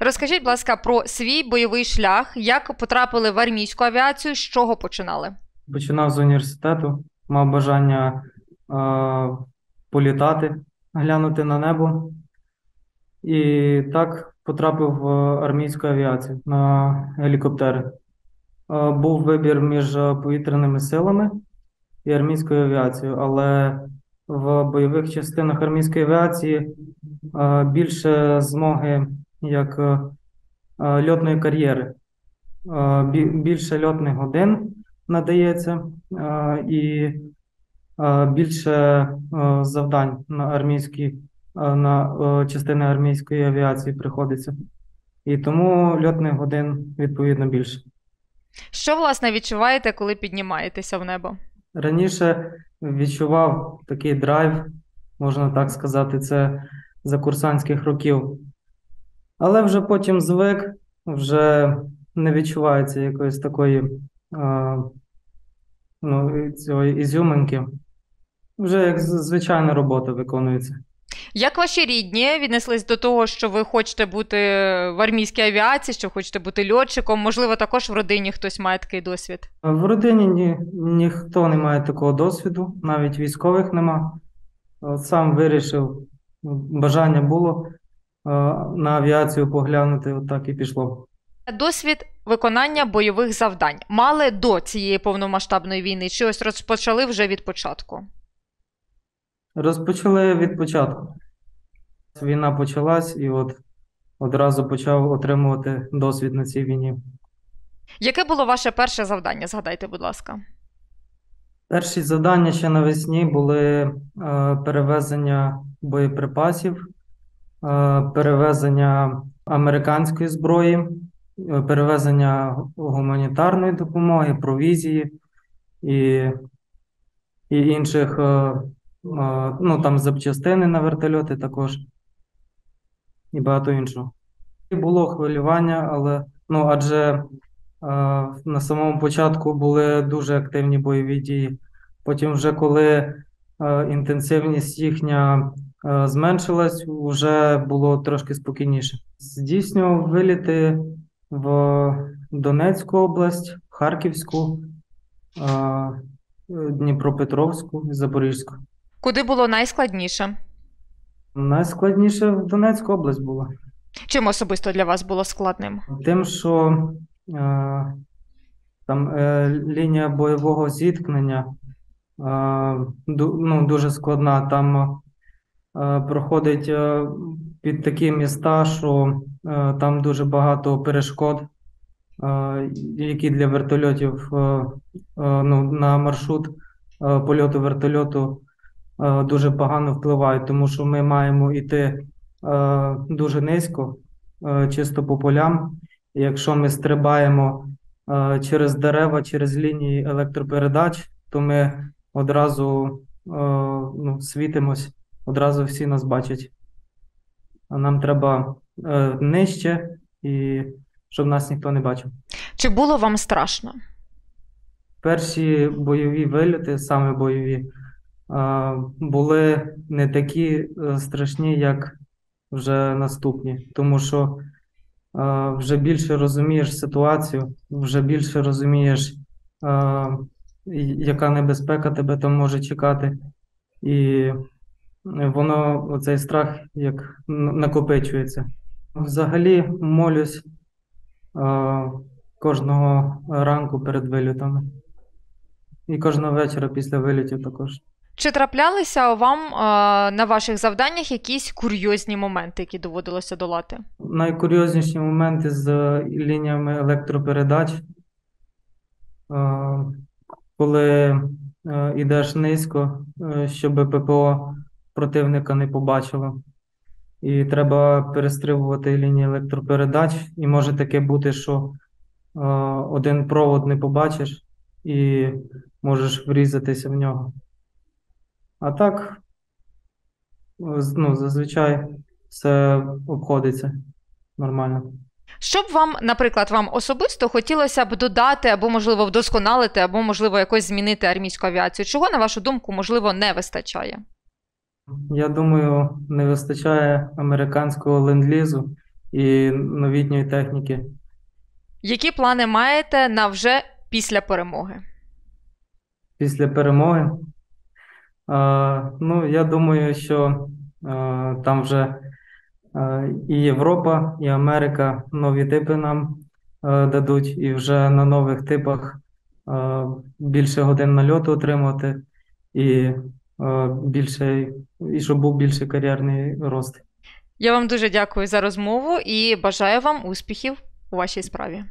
Розкажіть, будь ласка, про свій бойовий шлях, як потрапили в армійську авіацію, з чого починали? Починав з університету, мав бажання е, політати, глянути на небо. І так потрапив в армійську авіацію на гелікоптери. Е, був вибір між повітряними силами і армійською авіацією, але в бойових частинах армійської авіації е, більше змоги як е, е, льотної кар'єри, Е, більше льотних годин надається і більше завдань на армійські на частини армійської авіації приходиться. І тому льотних годин відповідно більше. Що, власне, відчуваєте, коли піднімаєтеся в небо? Раніше відчував такий драйв, можна так сказати, це за курсантських років. Але вже потім звик, вже не відчувається якоїсь такої е, ну, цієї ізюминки. Вже як звичайна робота виконується. Як ваші рідні віднеслись до того, що ви хочете бути в армійській авіації, що хочете бути льотчиком? Можливо, також в родині хтось має такий досвід. В родині ні, ніхто не має такого досвіду, навіть військових нема. От Сам вирішив, бажання було на авіацію поглянути, от так і пішло. Досвід виконання бойових завдань мали до цієї повномасштабної війни, чи ось розпочали вже від початку? Розпочали від початку. Війна почалась, і от одразу почав отримувати досвід на цій війні. Яке було ваше перше завдання? Згадайте, будь ласка. Перші завдання ще навесні були е, перевезення боєприпасів, перевезення американської зброї, е, перевезення гуманітарної допомоги, провізії і, і інших, е, е, ну там запчастини на вертольоти також і багато іншого. Було хвилювання, але ну адже е, на самому початку були дуже активні бойові дії. Потім, вже коли е, інтенсивність їхня е, зменшилась, вже було трошки спокійніше. Здійснював виліти в Донецьку область, Харківську, е, Дніпропетровську і Запорізьку. Куди було найскладніше? Найскладніше в Донецьку область було. Чим особисто для вас було складним? Тим, що е, там е, лінія бойового зіткнення е, ну, дуже складна. Там е, проходить е, під такі міста, що е, там дуже багато перешкод, е, які для вертольотів е, е, ну, на маршрут е, польоту вертольоту е, дуже погано впливають, тому що ми маємо йти е, дуже низько, е, чисто по полям. Якщо ми стрибаємо е, через дерева, через лінії електропередач, то ми одразу е, ну, світимось, одразу всі нас бачать. А нам треба е, нижче, і щоб нас ніхто не бачив. Чи було вам страшно? Перші бойові вильоти, саме бойові, е, були не такі е, страшні, як вже наступні, тому що е, вже більше розумієш ситуацію, вже більше розумієш, е, яка небезпека тебе там може чекати, і воно, оцей страх, як накопичується. Взагалі молюсь е, кожного ранку перед вильотами. І кожного вечора після вилітів також. Чи траплялися вам е, на ваших завданнях якісь курйозні моменти, які доводилося долати? Найкурйозніші моменти з лініями електропередач, е, коли е, йдеш низько, е, щоб ППО противника не побачило. І треба перестрибувати лінії електропередач, і може таке бути, що е, один провод не побачиш і можеш врізатися в нього. А так, ну, зазвичай все обходиться нормально. Що б вам, наприклад, вам особисто хотілося б додати, або, можливо, вдосконалити, або, можливо, якось змінити армійську авіацію? Чого, на вашу думку, можливо, не вистачає? Я думаю, не вистачає американського ленд-лізу і новітньої техніки. Які плани маєте на вже після перемоги? Після перемоги. Е, ну, я думаю, що е, там вже е, і Європа, і Америка нові типи нам е, дадуть, і вже на нових типах е, більше годин нальоту отримати, і більше, і щоб був більший кар'єрний рост. Я вам дуже дякую за розмову і бажаю вам успіхів у вашій справі.